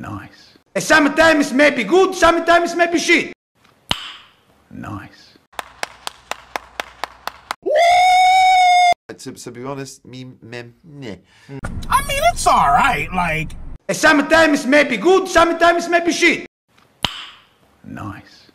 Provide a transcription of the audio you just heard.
Nice. Sometimes it may be good, sometimes it may be shit. Nice. To, to be honest, me, mem, meh. I mean, it's all right. Like, Sometimes it may be good, sometimes it may be shit. Nice.